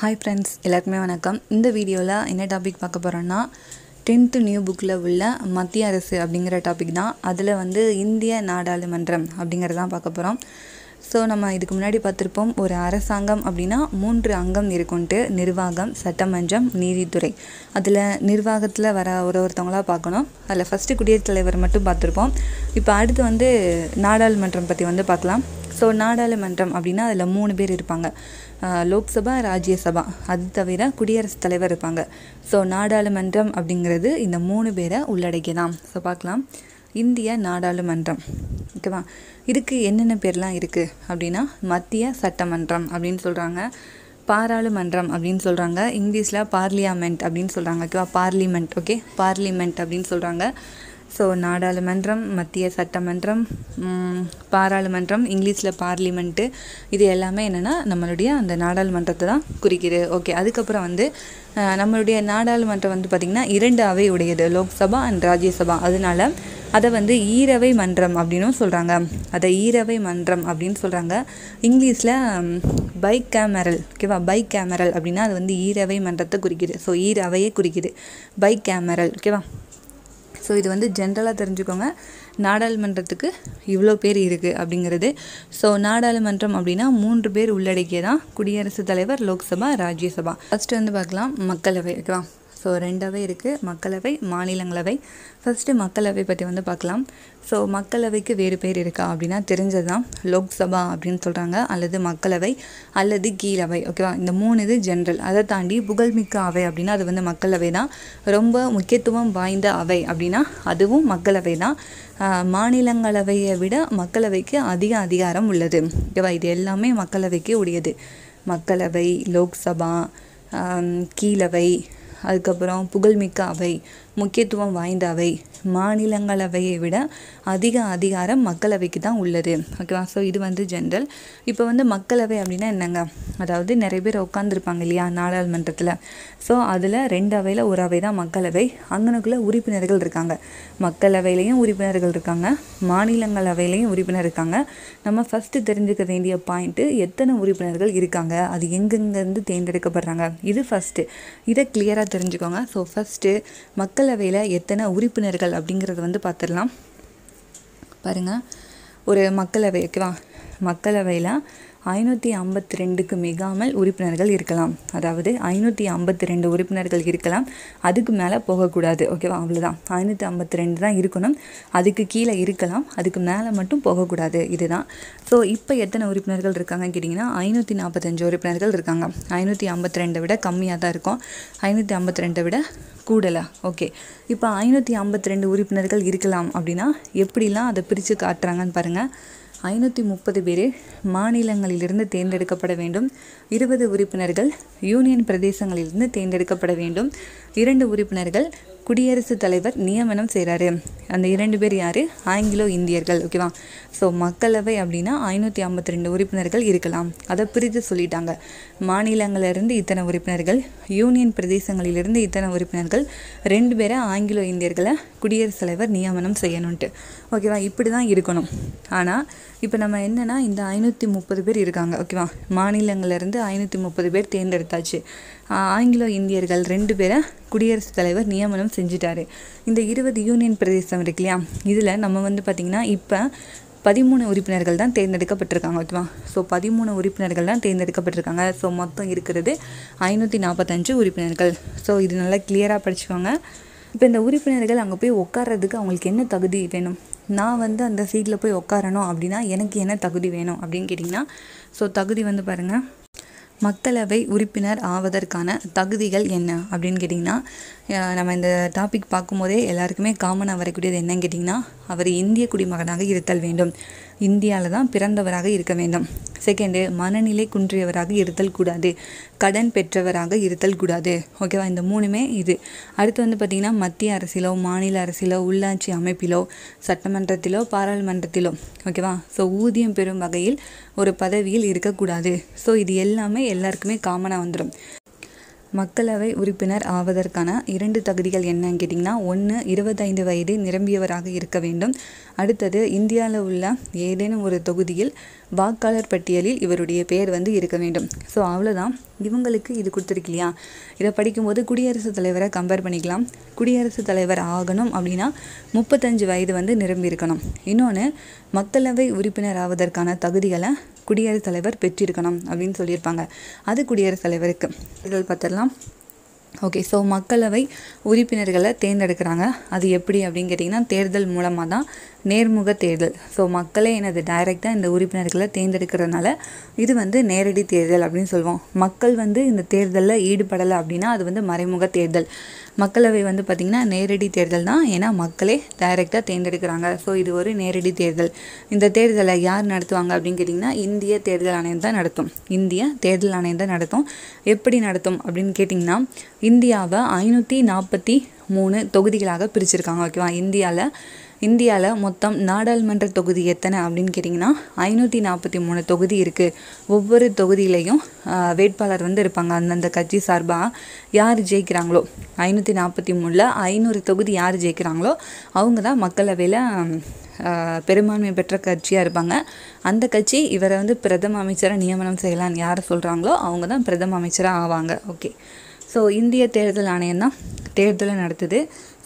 Hi friends எல்லாருக்குமே வணக்கம். இந்த வீடியோவில் என்ன டாபிக் பார்க்க போகிறோன்னா டென்த்து நியூ புக்கில் உள்ள மத்திய அரசு அப்படிங்கிற டாபிக் தான். அதில் வந்து இந்திய நாடாளுமன்றம் அப்படிங்கிறதான் பார்க்க போகிறோம் ஸோ நம்ம இதுக்கு முன்னாடி பார்த்துருப்போம் ஒரு அரசாங்கம் அப்படின்னா மூன்று அங்கம் இருக்குன்ட்டு நிர்வாகம் சட்டமன்றம் நீதித்துறை. அதில் நிர்வாகத்தில் வர ஒரு ஒருத்தவங்களாக பார்க்கணும். அதில் ஃபஸ்ட்டு குடியரசுத் தலைவர் மட்டும் பார்த்துருப்போம். இப்போ அடுத்து வந்து நாடாளுமன்றம் பற்றி வந்து பார்க்கலாம். ஸோ நாடாளுமன்றம் அப்படின்னா அதில் மூணு பேர் இருப்பாங்க. லோக்சபா ராஜ்யசபா. அது தவிர குடியரசுத் தலைவர் இருப்பாங்க. ஸோ நாடாளுமன்றம் அப்படிங்கிறது இந்த மூணு பேரை உள்ளடக்கிதான் ஸோ பார்க்கலாம். இந்திய நாடாளுமன்றம். ஓகேவா இதுக்கு என்னென்ன பேர்லாம் இருக்குது அப்படின்னா மத்திய சட்டமன்றம் அப்படின்னு சொல்கிறாங்க பாராளுமன்றம் அப்படின்னு சொல்கிறாங்க இங்கிலீஷில் பார்லியாமெண்ட் அப்படின்னு சொல்கிறாங்க ஓகேவா பார்லிமெண்ட். ஓகே பார்லிமெண்ட் அப்படின்னு சொல்கிறாங்க ஸோ நாடாளுமன்றம் மத்திய சட்டமன்றம் பாராளுமன்றம் இங்கிலீஷில் பார்லிமெண்ட்டு இது எல்லாமே என்னென்னா நம்மளுடைய அந்த நாடாளுமன்றத்தை தான் குறிக்கிறது ஓகே அதுக்கப்புறம் வந்து நம்மளுடைய நாடாளுமன்றம் வந்து பார்த்திங்கன்னா இரண்டு அவை உடையது. லோக்சபா அண்ட் ராஜ்யசபா. அதனால அதை வந்து ஈரவை மன்றம் அப்படின்னும் சொல்கிறாங்க அதை ஈரவை மன்றம் அப்படின்னு சொல்கிறாங்க இங்கிலீஷில் பைக் கேமரல் ஓகேவா பைக் கேமரல் அப்படின்னா அது வந்து ஈரவை மன்றத்தை குறிக்கிது. ஸோ ஈரவையே குறிக்கிது. பைக் கேமரல் ஓகேவா ஸோ இது வந்து ஜென்ரலாக தெரிஞ்சுக்கோங்க. நாடாளுமன்றத்துக்கு இவ்வளோ பேர் இருக்குது அப்படிங்கிறது. ஸோ நாடாளுமன்றம் அப்படின்னா மூன்று பேர் உள்ளடக்கியதான் குடியரசுத் தலைவர் லோக்சபா ராஜ்யசபா. ஃபஸ்ட்டு வந்து பார்க்கலாம் மக்களவை ஓகேவா ஸோ ரெண்டவை இருக்குது மக்களவை மாநிலங்களவை. ஃபஸ்ட்டு மக்களவை பற்றி வந்து பார்க்கலாம் ஸோ மக்களவைக்கு வேறு பேர் இருக்கா அப்படின்னா தெரிஞ்சது தான் லோக்சபா அப்படின்னு சொல்கிறாங்க அல்லது மக்களவை அல்லது கீழவை. ஓகேவா இந்த மூணு இது ஜென்ரல் அதை தாண்டி புகழ்மிக்க அவை அப்படின்னா அது வந்து மக்களவை தான் ரொம்ப முக்கியத்துவம் வாய்ந்த அவை அப்படின்னா அதுவும் மக்களவை தான் மாநிலங்களவையை விட மக்களவைக்கு அதிக அதிகாரம் உள்ளது. ஓகேவா இது எல்லாமே மக்களவைக்கு உடையது மக்களவை லோக்சபா கீழவை அதுக்கப்புறம் புகழ்மிக்க அவை முக்கியத்துவம் வாய்ந்த அவை. மாநிலங்களவையை விட அதிக அதிகாரம் மக்களவைக்கு தான் உள்ளது. ஓகேவா ஸோ இது வந்து ஜென்ரல் இப்போ வந்து மக்களவை அப்படின்னா என்னங்க? அதாவது நிறைய பேர் உட்காந்துருப்பாங்க இல்லையா நாடாளுமன்றத்தில். ஸோ அதில் ரெண்டு அவையில் ஒரு அவை தான் மக்களவை. அங்கனுக்குள்ளே உறுப்பினர்கள் இருக்காங்க. மக்களவையிலையும் உறுப்பினர்கள் இருக்காங்க. மாநிலங்களவையிலையும் உறுப்பினர் இருக்காங்க. நம்ம ஃபஸ்ட்டு தெரிஞ்சுக்க வேண்டிய பாயிண்ட்டு எத்தனை உறுப்பினர்கள் இருக்காங்க? அது எங்கெங்கேருந்து தேர்ந்தெடுக்கப்படுறாங்க? இது ஃபஸ்ட்டு இதை கிளியராக தெரிஞ்சுக்கோங்க. ஸோ ஃபஸ்ட்டு மக்களவையில் எத்தனை உறுப்பினர்கள் அப்படிங்கிறத வந்து பார்த்துடலாம். பாருங்கள் ஒரு மக்களவை ஓகேவா மக்களவையில் ஐநூற்றி ஐம்பத்தி ரெண்டுக்கு மிகாமல் உறுப்பினர்கள் இருக்கலாம். அதாவது ஐநூற்றி ஐம்பத்தி ரெண்டு உறுப்பினர்கள் இருக்கலாம். அதுக்கு மேலே போகக்கூடாது. ஓகேவா? அவ்வளோதான் ஐநூற்றி ஐம்பத்தி ரெண்டு தான் இருக்கணும். அதுக்கு கீழே இருக்கலாம். அதுக்கு மேலே மட்டும் போகக்கூடாது. இதுதான். ஸோ இப்போ எத்தனை உறுப்பினர்கள் இருக்காங்கன்னு கேட்டிங்கன்னா ஐநூற்றி நாற்பத்தஞ்சு உறுப்பினர்கள் இருக்காங்க. ஐநூற்றி ஐம்பத்தி ரெண்டை விட கம்மியாக தான் இருக்கும். ஐநூற்றி ஐம்பத்தி ரெண்டை விட கூடலை? ஓகே. இப்போ ஐநூற்றி ஐம்பத்தி ரெண்டு உறுப்பினர்கள் இருக்கலாம் அப்படின்னா எப்படிலாம் அதை பிரித்து காட்டுறாங்கன்னு பாருங்கள் ஐநூற்றி முப்பது பேர் மாநிலங்களிலிருந்து தேர்ந்தெடுக்கப்பட வேண்டும். இருபது உறுப்பினர்கள் யூனியன் பிரதேசங்களிலிருந்து தேர்ந்தெடுக்கப்பட வேண்டும். இரண்டு உறுப்பினர்கள் குடியரசுத் தலைவர் நியமனம் செய்கிறாரு அந்த இரண்டு பேர் யார்? ஆங்கிலோ இந்தியர்கள் ஓகேவா ஸோ மக்களவை அப்படின்னா ஐநூற்றி ஐம்பத்தி ரெண்டு உறுப்பினர்கள் இருக்கலாம். அதை பிரித்து சொல்லிட்டாங்க. மாநிலங்களிலிருந்து இத்தனை உறுப்பினர்கள் யூனியன் பிரதேசங்களிலிருந்து இத்தனை உறுப்பினர்கள் ரெண்டு பேரை ஆங்கிலோ இந்தியர்களை குடியரசுத் தலைவர் நியமனம் செய்யணுன்ட்டு ஓகேவா இப்படி தான் இருக்கணும். ஆனால் இப்போ நம்ம என்னென்னா இந்த ஐநூற்றி முப்பது பேர் இருக்காங்க ஓகேவா? மாநிலங்கள்லேருந்து ஐநூற்றி முப்பது பேர் தேர்ந்தெடுத்தாச்சு. ஆங்கிலோ இந்தியர்கள் ரெண்டு பேரை குடியரசுத் தலைவர் நியமனம் செஞ்சுட்டாரு. இந்த இருபது யூனியன் பிரதேசம் இருக்கு இல்லையா? இதில் நம்ம வந்து பார்த்திங்கன்னா இப்போ பதிமூணு உறுப்பினர்கள் தான் தேர்ந்தெடுக்கப்பட்டிருக்காங்க ஓகேவா? ஸோ பதிமூணு உறுப்பினர்கள் தான் தேர்ந்தெடுக்கப்பட்டிருக்காங்க. ஸோ மொத்தம் இருக்கிறது ஐநூற்றி நாற்பத்தஞ்சு உறுப்பினர்கள். ஸோ இது நல்லா கிளியராக படிச்சுக்கோங்க. இப்போ இந்த உறுப்பினர்கள் அங்கே போய் உட்கார்றதுக்கு அவங்களுக்கு என்ன தகுதி வேணும்? நான் வந்து அந்த சீட்டில் போய் உட்காரணும் அப்படின்னா எனக்கு என்ன தகுதி வேணும் அப்படின்னு கேட்டிங்கன்னா ஸோ தகுதி வந்து பாருங்கள் மக்களவை உறுப்பினர் ஆவதற்கான தகுதிகள் என்ன அப்படின்னு கேட்டிங்கன்னா நம்ம இந்த டாபிக் பார்க்கும்போதே எல்லாருக்குமே காமனாக வரக்கூடியது என்னன்னு கேட்டிங்கன்னா அவர் இந்திய குடிமகனாக இருத்தல் வேண்டும். இந்தியாவில் தான் பிறந்தவராக இருக்க வேண்டும். செகண்டு மனநிலை குன்றியவராக இருத்தல் கூடாது. கடன் பெற்றவராக இருத்தல் கூடாது. ஓகேவா இந்த மூணுமே இது. அடுத்து வந்து பார்த்திங்கன்னா மத்திய அரசிலோ மாநில அரசிலோ உள்ளாட்சி அமைப்பிலோ சட்டமன்றத்திலோ பாராளுமன்றத்திலோ ஓகேவா ஸோ ஊதியம் பெறும் வகையில் ஒரு பதவியில் இருக்கக்கூடாது. ஸோ இது எல்லாமே எல்லாருக்குமே காமனாக வந்துடும் மக்களவை உறுப்பினர் ஆவதற்கான இரண்டு தகுதிகள் என்னன்னு கேட்டிங்கன்னா ஒன்று இருபத்தைந்து வயது நிரம்பியவராக இருக்க வேண்டும். அடுத்தது இந்தியாவில் உள்ள ஏதேனும் ஒரு தொகுதியில் வாக்காளர் பட்டியலில் இவருடைய பெயர் வந்து இருக்க வேண்டும். ஸோ அவ்வளோதான் இவங்களுக்கு இது கொடுத்துருக்கு இல்லையா இதை படிக்கும்போது குடியரசுத் தலைவரை கம்பேர் பண்ணிக்கலாம். குடியரசுத் தலைவர் ஆகணும் அப்படின்னா முப்பத்தஞ்சு வயது வந்து நிரம்பி இருக்கணும் இன்னொன்று மக்களவை உறுப்பினர் ஆவதற்கான தகுதிகளை குடியரசுத் தலைவர் பெற்றிருக்கணும் அப்படின்னு சொல்லியிருப்பாங்க. அது குடியரசுத் தலைவருக்கு. இதில் பார்த்துடலாம். ஓகே ஸோ மக்களவை உறுப்பினர்களை தேர்ந்தெடுக்கிறாங்க. அது எப்படி அப்படின்னு கேட்டிங்கன்னா தேர்தல் மூலமாக தான் நேர்முக தேர்தல். ஸோ மக்களே எனது டைரெக்டாக இந்த உறுப்பினர்களை தேர்ந்தெடுக்கிறதுனால இது வந்து நேரடி தேர்தல் அப்படின்னு சொல்லுவோம். மக்கள் வந்து இந்த தேர்தலில் ஈடுபடலை அப்படின்னா அது வந்து மறைமுக தேர்தல். மக்களவை வந்து பார்த்திங்கன்னா நேரடி தேர்தல் தான். ஏன்னா மக்களே டைரெக்டாக தேர்ந்தெடுக்கிறாங்க. ஸோ இது ஒரு நேரடி தேர்தல். இந்த தேர்தலை யார் நடத்துவாங்க அப்படின்னு கேட்டிங்கன்னா இந்திய தேர்தல் ஆணையம் தான் நடத்தும். இந்திய தேர்தல் ஆணையம் தான் நடத்தும். எப்படி நடத்தும் அப்படின்னு கேட்டிங்கன்னா இந்தியாவை ஐநூற்றி நாற்பத்தி மூணு தொகுதிகளாக பிரிச்சிருக்காங்க ஓகேவா இந்தியாவில் இந்தியாவில் மொத்தம் நாடாளுமன்ற தொகுதி எத்தனை அப்படின்னு கேட்டிங்கன்னா ஐநூற்றி நாற்பத்தி மூணு தொகுதி இருக்குது ஒவ்வொரு தொகுதியிலையும் வேட்பாளர் வந்து இருப்பாங்க. அந்தந்த கட்சி சார்பாக யார் ஜெயிக்கிறாங்களோ ஐநூற்றி நாற்பத்தி மூணில் ஐநூறு தொகுதி யார் ஜெயிக்கிறாங்களோ அவங்க தான் மக்களவையில் பெரும்பான்மை பெற்ற கட்சியாக இருப்பாங்க. அந்த கட்சி இவரை வந்து பிரதம அமைச்சரை நியமனம் செய்யலாம்னு யார் சொல்கிறாங்களோ அவங்க தான் பிரதம அமைச்சராக ஆவாங்க. ஓகே. ஸோ இந்திய தேர்தல் ஆணையம் தான் தேர்தலை நடத்துது.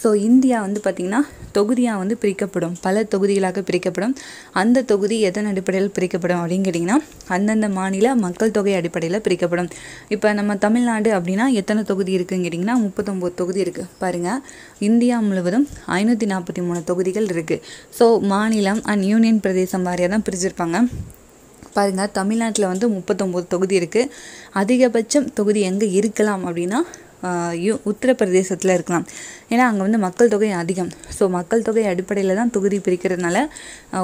ஸோ இந்தியா வந்து பார்த்திங்கன்னா தொகுதியாக வந்து பிரிக்கப்படும். பல தொகுதிகளாக பிரிக்கப்படும். அந்த தொகுதி எதன் அடிப்படையில் பிரிக்கப்படும் அப்படின்னு கேட்டிங்கன்னா அந்தந்த மாநில மக்கள் தொகை அடிப்படையில் பிரிக்கப்படும். இப்போ நம்ம தமிழ்நாடு அப்படின்னா எத்தனை தொகுதி இருக்குன்னு கேட்டிங்கன்னா முப்பத்தொம்போது தொகுதி இருக்குது பாருங்கள் இந்தியா முழுவதும் ஐநூற்றி நாற்பத்தி மூணு தொகுதிகள் இருக்குது ஸோ மாநிலம் அண்ட் யூனியன் பிரதேசம் வாரியாக தான் பிரிச்சிருப்பாங்க. பாருங்கள் தமிழ்நாட்டில் வந்து முப்பத்தொம்போது தொகுதி இருக்குது அதிகபட்சம் தொகுதி எங்கே இருக்கலாம் அப்படின்னா உத்தரப்பிரதேசத்தில் இருக்கலாம். ஏன்னா அங்கே வந்து மக்கள் தொகை அதிகம். ஸோ மக்கள் தொகை அடிப்படையில் தான் தொகுதி பிரிக்கிறதுனால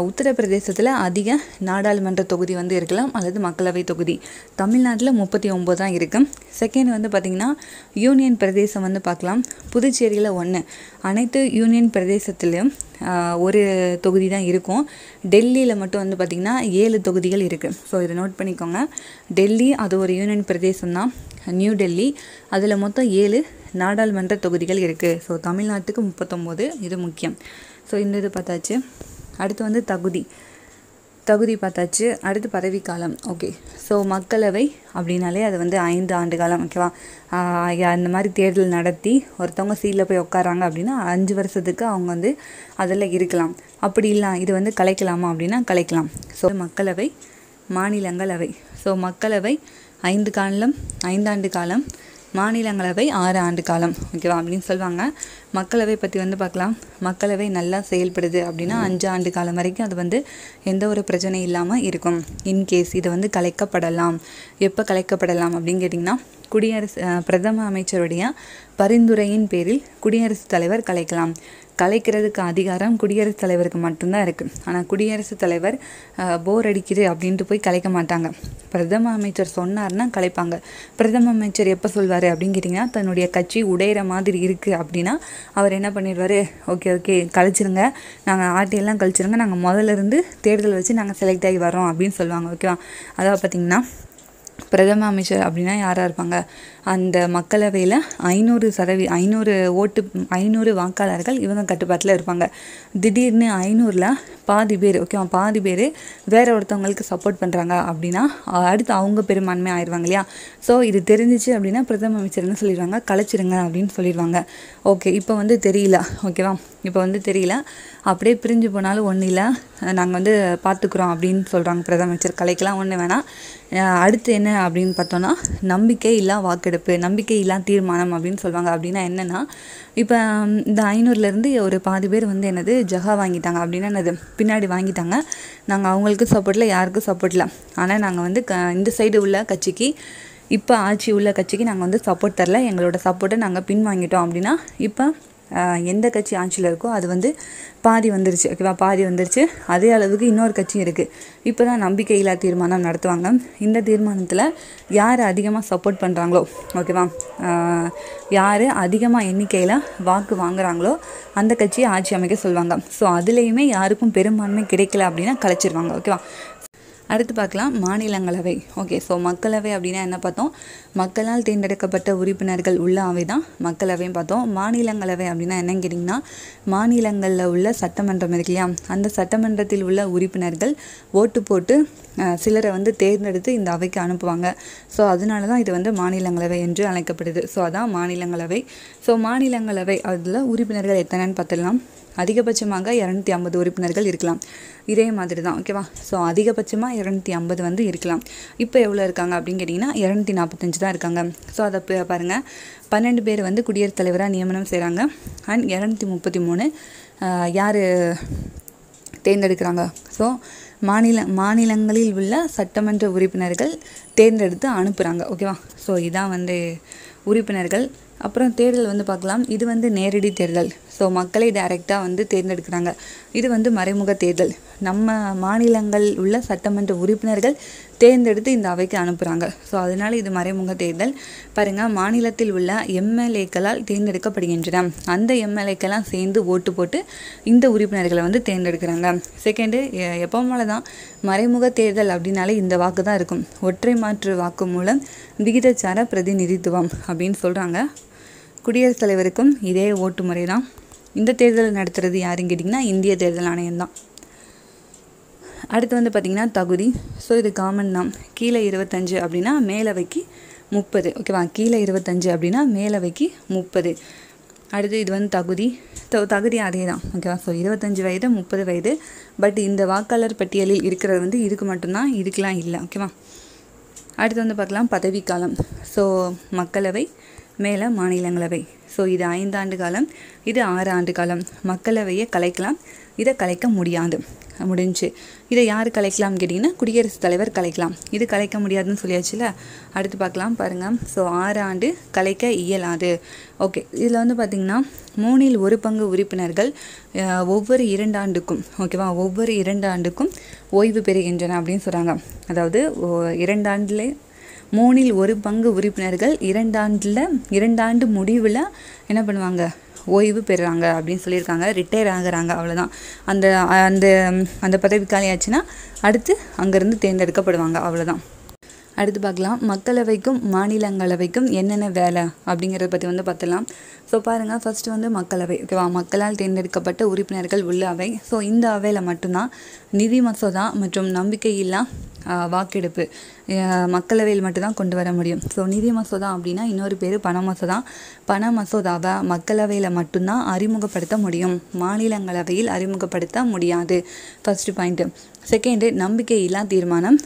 உத்தரப்பிரதேசத்தில் அதிக நாடாளுமன்ற தொகுதி வந்து இருக்கலாம் அல்லது மக்களவை தொகுதி. தமிழ்நாட்டில் முப்பத்தி ஒம்பது தான் இருக்குது செகண்ட் வந்து பார்த்திங்கன்னா யூனியன் பிரதேசம் வந்து பார்க்கலாம் புதுச்சேரியில் ஒன்று அனைத்து யூனியன் பிரதேசத்துலேயும் ஒரு தொகுதி தான் இருக்கும். டெல்லியில் மட்டும் வந்து பார்த்திங்கன்னா ஏழு தொகுதிகள் இருக்குது ஸோ இதை நோட் பண்ணிக்கோங்க. டெல்லி அது ஒரு யூனியன் பிரதேசம் தான். நியூ டெல்லி. அதில் மொத்தம் ஏழு நாடாளுமன்ற தொகுதிகள் இருக்குது ஸோ தமிழ்நாட்டுக்கு முப்பத்தொம்போது இது முக்கியம். ஸோ இந்த இது பார்த்தாச்சு. அடுத்து வந்து தகுதி. தகுதி பார்த்தாச்சு. அடுத்து பதவிக்காலம். ஓகே ஸோ மக்களவை அப்படின்னாலே அது வந்து ஐந்து ஆண்டு காலம் ஓகேவா அந்த மாதிரி தேர்தல் நடத்தி ஒருத்தவங்க சீட்டில் போய் உட்காராங்க அப்படின்னா அஞ்சு வருஷத்துக்கு அவங்க வந்து அதில் இருக்கலாம். அப்படி இல்லை இது வந்து கலைக்கலாமா அப்படின்னா கலைக்கலாம். ஸோ மக்களவை மாநிலங்களவை. ஸோ மக்களவை ஐந்து காலம் ஐந்தாண்டு காலம் மாநிலங்களவை ஆறு ஆண்டு காலம். ஓகேவா? அப்படின்னு சொல்லுவாங்க மக்களவை பற்றி வந்து பார்க்கலாம். மக்களவை நல்லா செயல்படுது அப்படின்னா அஞ்சு ஆண்டு காலம் வரைக்கும் அது வந்து எந்த ஒரு பிரச்சனையும் இல்லாமல் இருக்கும். இன்கேஸ் இது வந்து கலைக்கப்படலாம். எப்போ கலைக்கப்படலாம் அப்படின்னு கேட்டிங்கன்னா குடியரசு பிரதம அமைச்சருடைய பரிந்துரையின் பேரில் குடியரசுத் தலைவர் கலைக்கலாம். கலைக்கிறதுக்கு அதிகாரம் குடியரசுத் தலைவருக்கு மட்டும்தான் இருக்குது ஆனால் குடியரசுத் தலைவர் போர் அடிக்குது அப்படின்ட்டு போய் கலைக்க மாட்டாங்க. பிரதம அமைச்சர் சொன்னார்னா கலைப்பாங்க. பிரதம அமைச்சர் எப்போ சொல்வார் அப்படின்னு கேட்டிங்கன்னா தன்னுடைய கட்சி உடையிற மாதிரி இருக்குது அப்படின்னா அவர் என்ன பண்ணிடுவார்? ஓகே ஓகே கழிச்சிருங்க நாங்கள் ஆட்டையெல்லாம் கழிச்சிருங்க. நாங்கள் முதல்ல இருந்து தேர்தல் வச்சு நாங்கள் செலக்ட் ஆகி வரோம் அப்படின்னு சொல்லுவாங்க. ஓகேவா? அதாவது பார்த்திங்கன்னா பிரதம அமைச்சர் அப்படின்னா யாராக இருப்பாங்க? அந்த மக்களவையில் ஐநூறு சதவீ ஐநூறு ஓட்டு ஐநூறு வாக்காளர்கள் இவங்க கட்டுப்பாட்டில் இருப்பாங்க. திடீர்னு ஐநூறில் பாதி பேர் ஓகேவா பாதி பேர் வேற ஒருத்தவங்களுக்கு சப்போர்ட் பண்ணுறாங்க அப்படின்னா அடுத்து அவங்க பெரும்பான்மை ஆயிடுவாங்க இல்லையா? ஸோ இது தெரிஞ்சிச்சு அப்படின்னா பிரதம அமைச்சர் என்ன சொல்லிடுவாங்க? கலைச்சிருங்க அப்படின்னு சொல்லிடுவாங்க. ஓகே இப்போ வந்து தெரியல ஓகேவா இப்போ வந்து தெரியல. அப்படியே பிரிஞ்சு போனாலும் ஒன்றும் இல்லை. நாங்கள் வந்து பார்த்துக்குறோம் அப்படின்னு சொல்கிறாங்க பிரதம அமைச்சர். கலைக்கெல்லாம் ஒன்று வேணாம். அடுத்து என்ன அப்படின்னு பார்த்தோன்னா நம்பிக்கை இல்லா வாக்கெடுப்பு நம்பிக்கை தீர்மானம் அப்படின்னு சொல்லுவாங்க. அப்படின்னா என்னென்னா இப்போ இந்த ஐநூறுலேருந்து ஒரு பாதி பேர் வந்து என்னது ஜகா வாங்கிட்டாங்க. அப்படின்னா என்னது பின்னாடி வாங்கிட்டாங்க. நாங்கள் அவங்களுக்கு சப்போர்ட்டில் யாருக்கும் சப்போர்ட் இல்லை ஆனால் நாங்கள் வந்து க இந்த சைடு உள்ள கட்சிக்கு இப்போ ஆட்சி உள்ள கட்சிக்கு நாங்கள் வந்து சப்போர்ட் தரல. எங்களோட சப்போர்ட்டை நாங்கள் பின் வாங்கிட்டோம் அப்படின்னா இப்போ எந்த கட்சி ஆட்சியில் இருக்கோ அது வந்து பாதி வந்துருச்சு ஓகேவா பாதி வந்துருச்சு. அதே அளவுக்கு இன்னொரு கட்சியும் இருக்குது இப்போ தான் நம்பிக்கையில்லா தீர்மானம் நடத்துவாங்க. இந்த தீர்மானத்தில் யார் அதிகமாக சப்போர்ட் பண்ணுறாங்களோ ஓகேவா யார் அதிகமாக எண்ணிக்கையில் வாக்கு வாங்குறாங்களோ அந்த கட்சியை ஆட்சி அமைக்க சொல்லுவாங்க ஸோ அதுலேயுமே யாருக்கும் பெரும்பான்மை கிடைக்கல அப்படின்னா கலைச்சிருவாங்க ஓகேவா அடுத்து பார்க்கலாம் மாநிலங்களவை. ஓகே ஸோ மக்களவை அப்படின்னா என்ன பார்த்தோம்? மக்களால் தேர்ந்தெடுக்கப்பட்ட உறுப்பினர்கள் உள்ள அவை தான் மக்களவையும் பார்த்தோம். மாநிலங்களவை அப்படின்னா என்னன்னு கேட்டிங்கன்னா மாநிலங்களில் உள்ள சட்டமன்றம் இருக்கு இல்லையா? அந்த சட்டமன்றத்தில் உள்ள உறுப்பினர்கள் ஓட்டு போட்டு சிலரை வந்து தேர்ந்தெடுத்து இந்த அவைக்கு அனுப்புவாங்க. ஸோ அதனால தான் இது வந்து மாநிலங்களவை என்று அழைக்கப்படுது. ஸோ அதான் மாநிலங்களவை. ஸோ மாநிலங்களவை அதில் உறுப்பினர்கள் எத்தனைன்னு பார்த்துடலாம். அதிகபட்சமாக இரநூத்தி ஐம்பது உறுப்பினர்கள் இருக்கலாம். இதே மாதிரி தான் ஓகேவா ஸோ அதிகபட்சமாக இரநூத்தி ஐம்பது வந்து இருக்கலாம். இப்போ எவ்வளோ இருக்காங்க அப்படின்னு கேட்டிங்கன்னா இரநூத்தி நாற்பத்தஞ்சு தான் இருக்காங்க. ஸோ அதை பாருங்கள் பாருங்க. பன்னெண்டு பேர் வந்து குடியரசுத் தலைவராக நியமனம் செய்கிறாங்க அண்ட் இரநூத்தி முப்பத்தி மூணு யார் தேர்ந்தெடுக்கிறாங்க? ஸோ மாநில மாநிலங்களில் உள்ள சட்டமன்ற உறுப்பினர்கள் தேர்ந்தெடுத்து அனுப்புகிறாங்க ஓகேவா ஸோ இதான் வந்து உறுப்பினர்கள் அப்புறம் தேர்தல் வந்து பார்க்கலாம். இது வந்து நேரடி தேர்தல். ஸோ மக்களை டைரெக்டாக வந்து தேர்ந்தெடுக்கிறாங்க. இது வந்து மறைமுக தேர்தல். நம்ம மாநிலங்கள் உள்ள சட்டமன்ற உறுப்பினர்கள் தேர்ந்தெடுத்து இந்த அவைக்கு அனுப்புகிறாங்க ஸோ அதனால் இது மறைமுக தேர்தல். பாருங்கள் மாநிலத்தில் உள்ள எம்எல்ஏக்களால் தேர்ந்தெடுக்கப்படுகின்றன. அந்த எம்எல்ஏக்கெல்லாம் சேர்ந்து ஓட்டு போட்டு இந்த உறுப்பினர்களை வந்து தேர்ந்தெடுக்கிறாங்க. செகண்டு எப்போ போல தான் மறைமுக தேர்தல் அப்படின்னாலே இந்த வாக்கு தான் இருக்கும். ஒற்றை மாற்று வாக்கு மூலம் விகிதச்சார பிரதிநிதித்துவம் அப்படின்னு சொல்கிறாங்க குடியரசுத் தலைவருக்கும் இதே ஓட்டு முறை தான் இந்த தேர்தல் நடத்துறது யாருன்னு கேட்டிங்கன்னா இந்திய தேர்தல் ஆணையம் தான் அடுத்து வந்து பார்த்திங்கன்னா தகுதி. ஸோ இது காமன் தான். கீழே இருபத்தஞ்சு அப்படின்னா மேலவைக்கு முப்பது. ஓகேவா கீழே இருபத்தஞ்சு அப்படின்னா மேலவைக்கு முப்பது. அடுத்து இது வந்து தகுதி. தகுதி அதே தான் ஓகேவா ஸோ இருபத்தஞ்சு வயது முப்பது வயது. பட் இந்த வாக்காளர் பட்டியலில் இருக்கிறது வந்து இதுக்கு மட்டும்தான் இதுக்கெலாம் இல்லை. ஓகேவா அடுத்து வந்து பார்க்கலாம் பதவிக்காலம். ஸோ மக்களவை. மேலே மாநிலங்களவை. ஸோ இது ஐந்தாண்டு காலம் இது ஆறு ஆண்டு காலம். மக்களவையை கலைக்கலாம் இதை கலைக்க முடியாது. முடிஞ்சு. இதை யார் கலைக்கலாம்னு கேட்டிங்கன்னா குடியரசுத் தலைவர் கலைக்கலாம். இது கலைக்க முடியாதுன்னு சொல்லியாச்சுல? அடுத்து பார்க்கலாம் பாருங்கள் ஸோ ஆறு ஆண்டு கலைக்க இயலாது. ஓகே இதில் வந்து பார்த்திங்கன்னா மூணில் ஒரு பங்கு உறுப்பினர்கள் ஒவ்வொரு இரண்டு ஆண்டுக்கும் ஓகேவா ஒவ்வொரு இரண்டு ஆண்டுக்கும் ஓய்வு பெறுகின்றன அப்படின்னு சொல்கிறாங்க அதாவது ஓ- இரண்டு ஆண்டுலேயே மூணில் ஒரு பங்கு உறுப்பினர்கள் இரண்டாண்டில் இரண்டாண்டு முடிவில் என்ன பண்ணுவாங்க? ஓய்வு பெறுறாங்க அப்படின்னு சொல்லியிருக்காங்க. ரிட்டையர் ஆகுறாங்க அவ்வளோதான் அந்த அந்த அந்த பதவி காலியாச்சுன்னா அடுத்து அங்கேருந்து தேர்ந்தெடுக்கப்படுவாங்க அவ்வளோதான் அடுத்து பார்க்கலாம். மக்களவைக்கும் மாநிலங்களவைக்கும் என்னென்ன வேலை அப்படிங்கிறத பற்றி வந்து பார்த்துலாம் ஸோ பாருங்கள் ஃபஸ்ட்டு வந்து மக்களவை ஓகேவா மக்களால் தேர்ந்தெடுக்கப்பட்ட உறுப்பினர்கள் உள்ள அவை. ஸோ இந்த அவையில் மட்டும்தான் நிதி மசோதா மற்றும் நம்பிக்கையில்லா வாக்கெடுப்பு. மக்களவையில் மட்டும்தான் கொண்டு வர முடியும். ஸோ நிதி மசோதா அப்படின்னா இன்னொரு பேர் பண மசோதா. பண மசோதாவை மக்களவையில் மட்டும்தான் அறிமுகப்படுத்த முடியும். மாநிலங்களவையில் அறிமுகப்படுத்த முடியாது. ஃபஸ்ட்டு பாயிண்ட்டு செகண்டு நம்பிக்கையில்லா தீர்மானம்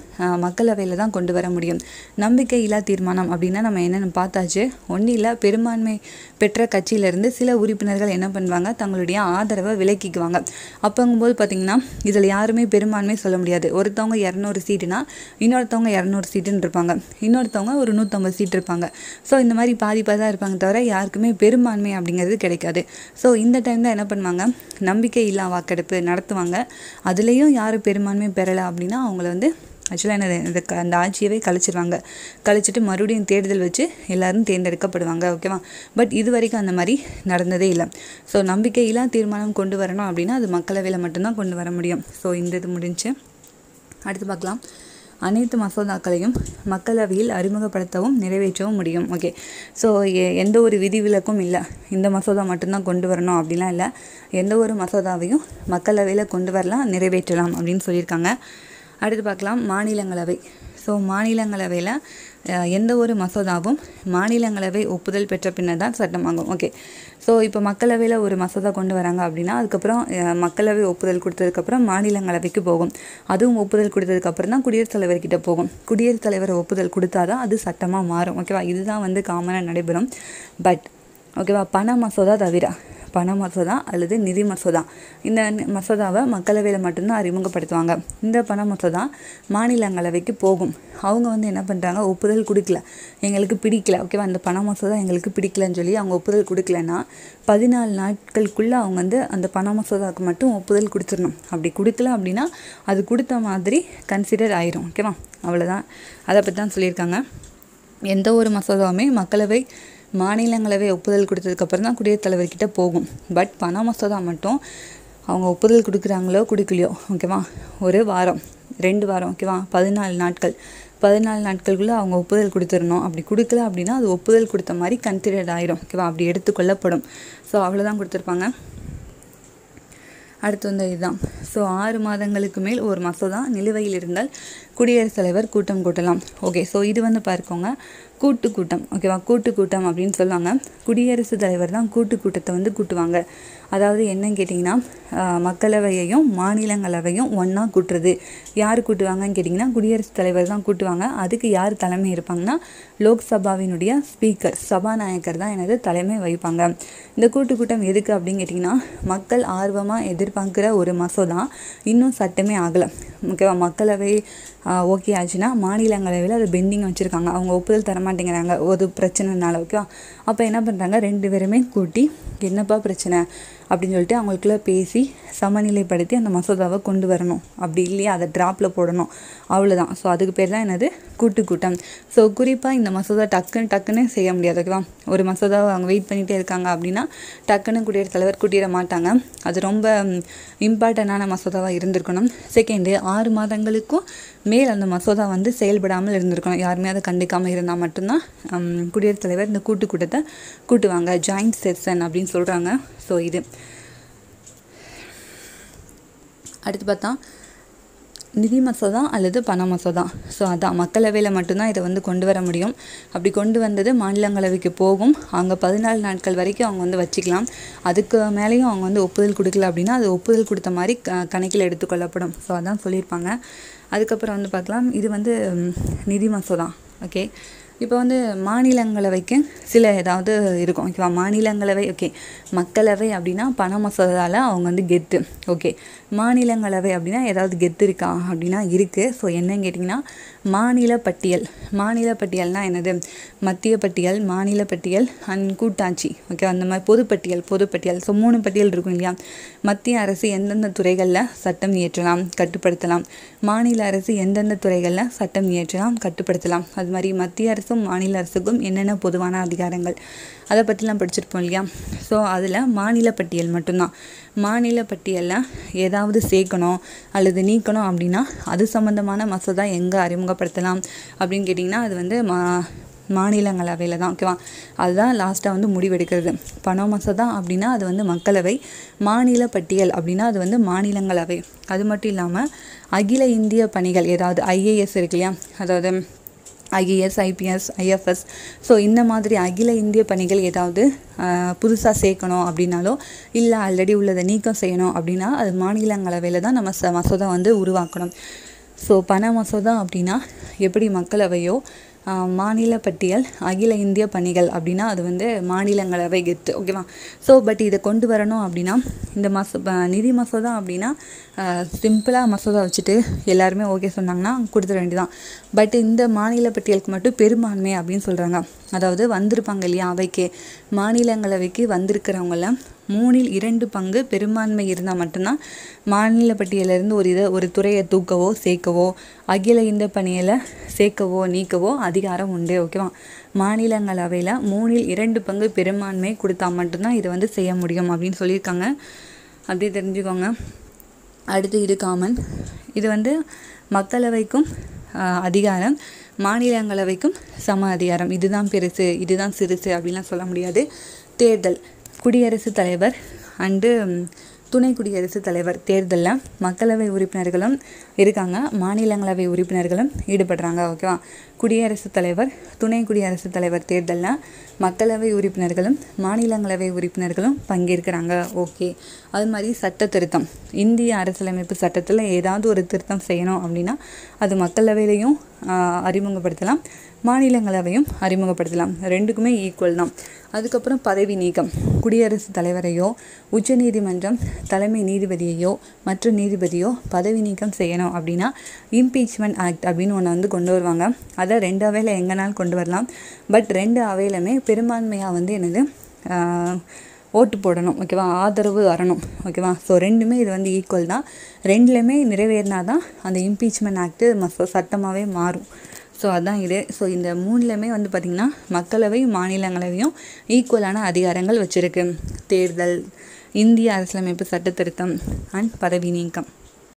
மக்களவையில் தான் கொண்டு வர முடியும். நம்பிக்கையில்லா தீர்மானம் அப்படின்னா நம்ம என்னென்னு பார்த்தாச்சு. ஒன்றும் இல்லை பெரும்பான்மை பெற்ற கட்சியிலேருந்து சில உறுப்பினர்கள் என்ன பண்ணுவாங்க? தங்களுடைய ஆதரவை விலக்கிக்குவாங்க. அப்போங்கும்போது பார்த்திங்கன்னா இதில் யாருமே பெரும்பான்மை சொல்ல முடியாது. ஒருத்தவங்க இரநூறு சீட்டுனா இன்னொருத்தவங்க இரநூறு சீட்டுன்னு இருப்பாங்க. இன்னொருத்தவங்க ஒரு நூற்றம்பது சீட் இருப்பாங்க. ஸோ இந்த மாதிரி பாதிப்பாக தான் இருப்பாங்க தவிர யாருக்குமே பெரும்பான்மை அப்படிங்கிறது கிடைக்காது. ஸோ இந்த டைம் தான் என்ன பண்ணுவாங்க? நம்பிக்கை இல்லா வாக்கெடுப்பு நடத்துவாங்க. அதுலேயும் யார் பெரும்பான்மை பெறலை அப்படின்னா அவங்கள வந்து ஆக்சுவலாக என்னது இந்த க- அந்த ஆட்சியவே கழிச்சிருவாங்க கழிச்சிட்டு மறுபடியும் தேர்தல் வச்சு எல்லோரும் தேர்ந்தெடுக்கப்படுவாங்க ஓகேவா பட் இது வரைக்கும் அந்த மாதிரி நடந்ததே இல்லை. ஸோ நம்பிக்கையில்லா தீர்மானம் கொண்டு வரணும் அப்படின்னா அது மக்களவையில் மட்டும்தான் கொண்டு வர முடியும். ஸோ இந்த இது முடிஞ்சு அடுத்து பார்க்கலாம். அனைத்து மசோதாக்களையும் மக்களவையில் அறிமுகப்படுத்தவும் நிறைவேற்றவும் முடியும். ஓகே ஸோ எந்த ஒரு விதிவிலக்கும் இல்லை. இந்த மசோதா மட்டும்தான் கொண்டு வரணும் அப்படிலாம் இல்லை. எந்த ஒரு மசோதாவையும் மக்களவையில் கொண்டு வரலாம் நிறைவேற்றலாம் அப்படின்னு சொல்லியிருக்காங்க. அடுத்து பார்க்கலாம் மாநிலங்களவை. ஸோ மாநிலங்களவையில் எந்த ஒரு மசோதாவும் மாநிலங்களவை ஒப்புதல் பெற்ற பின்னர் தான் சட்டமாகும் ஓகே ஸோ இப்போ மக்களவையில் ஒரு மசோதா கொண்டு வராங்க அப்படின்னா அதுக்கப்புறம் மக்களவை ஒப்புதல் கொடுத்ததுக்கப்புறம் மாநிலங்களவைக்கு போகும். அதுவும் ஒப்புதல் கொடுத்ததுக்கப்புறம் தான் குடியரசுத் தலைவர்கிட்ட போகும். குடியரசுத் தலைவர் ஒப்புதல் கொடுத்தாதான் அது சட்டமாக மாறும். ஓகேவா? இதுதான் வந்து காமனாக நடைபெறும். பட் ஓகேவா? பண மசோதா தவிர பண மசோதா அல்லது நிதி மசோதா. இந்த மசோதாவை மக்களவையில் மட்டும்தான் அறிமுகப்படுத்துவாங்க. இந்த பண மசோதா மாநிலங்களவைக்கு போகும். அவங்க வந்து என்ன பண்ணுறாங்க ஒப்புதல் கொடுக்கல. எங்களுக்கு பிடிக்கல. ஓகேவா அந்த பண மசோதா எங்களுக்கு பிடிக்கலன்னு சொல்லி அவங்க ஒப்புதல் கொடுக்கலன்னா பதினாலு நாட்களுக்குள்ளே அவங்க வந்து அந்த பண மசோதாவுக்கு மட்டும் ஒப்புதல் கொடுத்துடணும். அப்படி கொடுக்கல அப்படின்னா அது கொடுத்த மாதிரி கன்சிடர் ஆயிரும். ஓகேவா அவ்வளோதான் அதை பற்றி தான் சொல்லியிருக்காங்க. எந்த ஒரு மசோதாவுமே மக்களவை மாநிலங்களவை ஒப்புதல் கொடுத்ததுக்கப்புறம் தான் குடியரசுத் தலைவர்கிட்ட போகும். பட் பண மசோதா மட்டும் அவங்க ஒப்புதல் கொடுக்குறாங்களோ கொடுக்கலையோ ஓகேவா ஒரு வாரம் ரெண்டு வாரம் ஓகேவா பதினாலு நாட்கள். பதினாலு நாட்களுக்குள்ளே அவங்க ஒப்புதல் கொடுத்துடணும். அப்படி கொடுக்கல அப்படின்னா அது ஒப்புதல் கொடுத்த மாதிரி கன்சிடர்ட் ஆயிரும் ஓகேவா அப்படி எடுத்துக்கொள்ளப்படும். ஸோ அவ்வளோதான் கொடுத்துருப்பாங்க. அடுத்து வந்து இதுதான். ஸோ ஆறு மாதங்களுக்கு மேல் ஒரு மசோதா நிலுவையில் இருந்தால் குடியரசுத் தலைவர் கூட்டம் கூட்டலாம். ஓகே ஸோ இது வந்து பார்க்கோங்க. கூட்டு கூட்டம் ஓகேவா கூட்டு கூட்டம் அப்படின்னு சொல்லுவாங்க. குடியரசுத் தலைவர் தான் கூட்டு கூட்டத்தை வந்து கூட்டுவாங்க. அதாவது என்னன்னு கேட்டிங்கன்னா மக்களவையையும் மாநிலங்களவையும் ஒன்றா கூட்டுறது. யார் கூட்டுவாங்கன்னு கேட்டிங்கன்னா குடியரசுத் தலைவர் தான் கூட்டுவாங்க. அதுக்கு யார் தலைமை இருப்பாங்கன்னா லோக்சபாவினுடைய ஸ்பீக்கர் சபாநாயகர் தான் எனது தலைமை வகிப்பாங்க. இந்த கூட்டு கூட்டம் எதுக்கு அப்படின்னு கேட்டிங்கன்னா மக்கள் ஆர்வமாக எதிர்பார்க்குற ஒரு மசோதா இன்னும் சட்டமே ஆகலை. ஓகேவா? மக்களவை ஓகே ஆச்சுன்னா மாநிலங்களவையில் அது பெண்டிங் வச்சுருக்காங்க. அவங்க ஒப்புதல் தர மாட்டேங்கிறாங்க. ஒரு பிரச்சனைனால ஓகேவா? அப்போ என்ன பண்ணுறாங்க ரெண்டு பேருமே கூட்டி என்னப்பா பிரச்சனை? அப்படின்னு சொல்லிட்டு அவங்களுக்குள்ள பேசி சமநிலைப்படுத்தி அந்த மசோதாவை கொண்டு வரணும். அப்படி இல்லையா? அதை ட்ராப்பில் போடணும். அவ்வளோதான் ஸோ அதுக்கு பேர் தான் என்னது? கூட்டு கூட்டம் ஸோ குறிப்பாக இந்த மசோதா டக்குன்னு டக்குன்னு செய்ய முடியாது ஓகேவா ஒரு மசோதாவை அவங்க வெயிட் பண்ணிகிட்டே இருக்காங்க அப்படின்னா டக்குன்னு குடியரசுத் தலைவர் கூட்டிட மாட்டாங்க. அது ரொம்ப இம்பார்ட்டண்டான மசோதாவாக இருந்திருக்கணும். செகண்டு ஆறு மாதங்களுக்கும் மேல் அந்த மசோதா வந்து செயல்படாமல் இருந்திருக்கணும். யாருமே அதை கண்டுக்காமல் இருந்தால் மட்டும்தான் குடியரசுத் தலைவர் இந்த கூட்டு கூட்டத்தை கூட்டுவாங்க. ஜாயிண்ட் செஷன் அப்படின்னு சொல்கிறாங்க ஸோ இது. அடுத்து பார்த்தா நிதி மசோதா அல்லது பண மசோதா. ஸோ அதான் மக்களவையில் மட்டும்தான் இதை வந்து கொண்டு வர முடியும். அப்படி கொண்டு வந்தது மாநிலங்களவைக்கு போகும். அங்கே பதினாலு நாட்கள் வரைக்கும் அவங்க வந்து வச்சுக்கலாம். அதுக்கு மேலேயும் அவங்க வந்து ஒப்புதல் கொடுக்கல அப்படின்னா அது ஒப்புதல் கொடுத்த மாதிரி க கணக்கில் எடுத்துக்கொள்ளப்படும் ஸோ அதான் சொல்லியிருப்பாங்க. அதுக்கப்புறம் வந்து பார்க்கலாம். இது வந்து நிதி மசோதா. ஓகே இப்போ வந்து மாநிலங்களவைக்கு சில ஏதாவது இருக்கும். ஓகேவா? மாநிலங்களவை ஓகே. மக்களவை அப்படின்னா பண மசோதாவில் அவங்க வந்து கெத்து. ஓகே. மாநிலங்களவை அப்படின்னா ஏதாவது கெத்து இருக்கா? அப்படின்னா இருக்குது ஸோ என்னன்னு கேட்டிங்கன்னா மாநில பட்டியல் மாநில பட்டியல்னால் என்னது? மத்திய பட்டியல் மாநில பட்டியல் அண்ட் கூட்டாட்சி. ஓகே அந்த மாதிரி பொதுப்பட்டியல் பொதுப்பட்டியல். ஸோ மூணு பட்டியல் இருக்கும் இல்லையா? மத்திய அரசு எந்தெந்த துறைகளில் சட்டம் இயற்றலாம்? கட்டுப்படுத்தலாம். மாநில அரசு எந்தெந்த துறைகளில் சட்டம் இயற்றலாம்? கட்டுப்படுத்தலாம். அது மாதிரி மத்திய அரசு அரசுக்கும் மாநில அரசுக்கும் என்னென்ன பொதுவான அதிகாரங்கள்? அதை பற்றிலாம் படிச்சிருப்போம் இல்லையா? ஸோ அதில் மாநில பட்டியல் மட்டும்தான். மாநில பட்டியலில் ஏதாவது சேர்க்கணும் அல்லது நீக்கணும் அப்படின்னா அது சம்மந்தமான மசோதா எங்கே அறிமுகப்படுத்தலாம் அப்படின்னு கேட்டிங்கன்னா அது வந்து மா மாநிலங்களவையில் தான் ஓகேவா அதுதான் லாஸ்ட்டாக வந்து முடிவெடுக்கிறது. பண மசோதா அப்படின்னா அது வந்து மக்களவை மாநில பட்டியல் அப்படின்னா அது வந்து மாநிலங்களவை. அது மட்டும் இல்லாமல் அகில இந்திய பணிகள் ஏதாவது ஐஏஎஸ் இருக்கு இல்லையா? அதாவது ஐஏஎஸ் ஐபிஎஸ் ஐஎஃப்எஸ். ஸோ இந்த மாதிரி அகில இந்திய பணிகள் ஏதாவது புதுசாக சேர்க்கணும் அப்படின்னாலோ இல்லை ஆல்ரெடி உள்ளதை நீக்கம் செய்யணும் அப்படின்னா அது மாநிலங்களவையில் தான் நம்ம ச மசோதா வந்து உருவாக்கணும். ஸோ பண மசோதா அப்படின்னா எப்படி மக்களவையோ மாநில பட்டியல் அகில இந்திய பணிகள் அப்படின்னா அது வந்து மாநிலங்களவை கெத்து ஓகேவா ஸோ பட் இதை கொண்டு வரணும் அப்படின்னா இந்த மசோ ப- நிதி மசோதா அப்படின்னா சிம்பிளாக மசோதா வச்சுட்டு எல்லாருமே ஓகே சொன்னாங்கன்னா கொடுத்துட வேண்டியதான் பட் இந்த மாநில பட்டியலுக்கு மட்டும் பெரும்பான்மை அப்படின்னு சொல்கிறாங்க அதாவது வந்திருப்பாங்க இல்லையா அவைக்கு? மாநிலங்களவைக்கு வந்திருக்கிறவங்கள மூணில் இரண்டு பங்கு பெரும்பான்மை இருந்தால் மட்டும்தான் மாநில பட்டியலிருந்து ஒரு இதை ஒரு துறையை தூக்கவோ சேர்க்கவோ அகில இந்திய பணியில் சேர்க்கவோ நீக்கவோ அதிகாரம் உண்டு ஓகேவா? மாநிலங்களவையில் மூணில் இரண்டு பங்கு பெரும்பான்மை கொடுத்தா மட்டும்தான் இதை வந்து செய்ய முடியும் அப்படின்னு சொல்லியிருக்காங்க. அப்படியே தெரிஞ்சுக்கோங்க. அடுத்து இது காமன் இது வந்து மக்களவைக்கும் அதிகாரம் மாநிலங்களவைக்கும் சம அதிகாரம். இதுதான் பெருசு இதுதான் சிறுசு அப்படின்லாம் சொல்ல முடியாது. தேர்தல். குடியரசுத் தலைவர் அண்டு துணை குடியரசுத் தலைவர் தேர்தலில் மக்களவை உறுப்பினர்களும் இருக்காங்க. மாநிலங்களவை உறுப்பினர்களும் ஈடுபடுறாங்க ஓகேவா? குடியரசுத் தலைவர் துணை குடியரசுத் தலைவர் தேர்தலில் மக்களவை உறுப்பினர்களும் மாநிலங்களவை உறுப்பினர்களும் பங்கேற்கிறாங்க. ஓகே. அது மாதிரி சட்ட திருத்தம். இந்திய அரசியலமைப்பு சட்டத்தில் ஏதாவது ஒரு திருத்தம் செய்யணும் அப்படின்னா அது மக்களவையிலையும் அறிமுகப்படுத்தலாம். மாநிலங்களவையும் அறிமுகப்படுத்தலாம். ரெண்டுக்குமே ஈக்குவல் தான். அதுக்கப்புறம் பதவி நீக்கம். குடியரசுத் தலைவரையோ உச்சநீதிமன்றம் தலைமை நீதிபதியையோ மற்ற நீதிபதியோ பதவி நீக்கம் செய்யணும் அப்படின்னா இம்பீச்மெண்ட் ஆக்ட் அப்படின்னு ஒன்று வந்து கொண்டு வருவாங்க. அதை ரெண்டு அவையில் எங்கேனாலும் கொண்டு வரலாம். பட் ரெண்டு அவையிலுமே பெரும்பான்மையாக வந்து என்னது? ஓட்டு போடணும் ஓகேவா ஆதரவு வரணும் ஓகேவா ஸோ ரெண்டுமே இது வந்து ஈக்குவல் தான். ரெண்டுலேயுமே நிறைவேறினா தான் அந்த இம்பீச்மெண்ட் ஆக்ட்டு மச சட்டமாகவே மாறும். ஸோ அதுதான் இது. ஸோ இந்த மூணுலேயுமே வந்து பார்த்திங்கன்னா மக்களவை மாநிலங்களவையும் ஈக்குவலான அதிகாரங்கள் வச்சுருக்கு. தேர்தல் இந்திய அரசியலமைப்பு சட்ட திருத்தம் அண்ட் பதவி நீக்கம்.